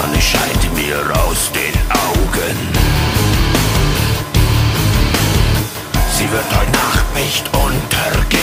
Sonne scheint mir aus den Augen. Sie wird heute Nacht nicht untergehen.